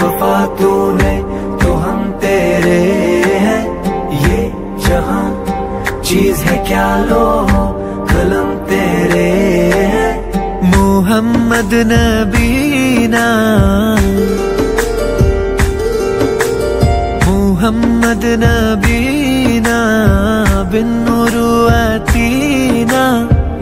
वफा तूने तो हम तेरे हैं ये जहां चीज है क्या लो कलम तेरे हैं मोहम्मद नबीना मोहम्मद नबीना बिन रुआतीना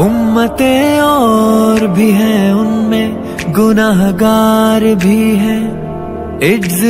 उम्मतें और भी हैं उनमें गुनाहगार भी हैं इज्ज